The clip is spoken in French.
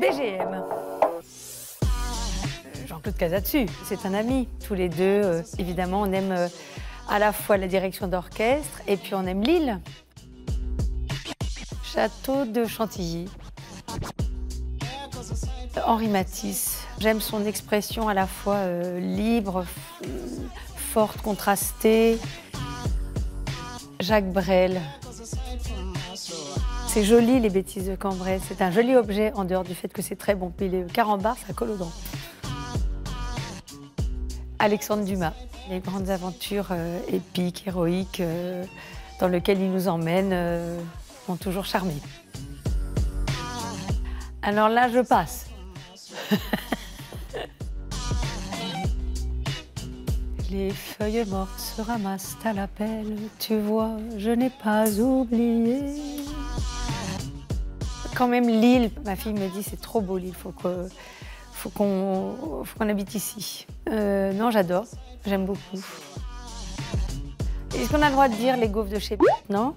BGM. Jean-Claude Casatsu, c'est un ami. Tous les deux, euh, évidemment, on aime euh, à la fois la direction d'orchestre et puis on aime Lille. Château de Chantilly. Henri Matisse. J'aime son expression à la fois euh, libre, forte, contrastée. Jacques Brel. C'est joli les bêtises de Cambrai. C'est un joli objet en dehors du fait que c'est très bon. Puis les carambars, ça colle aux dents. Alexandre Dumas. Les grandes aventures euh, épiques, héroïques, euh, dans lesquelles il nous emmène, euh, m'ont toujours charmé. Alors là, je passe. Les feuilles mortes se ramassent à la pelle, tu vois, je n'ai pas oublié. Quand même Lille, ma fille me dit c'est trop beau Lille, faut faut qu'on habite ici. Euh, non, j'adore, j'aime beaucoup. Est-ce qu'on a le droit de dire les gaufres de chez Non?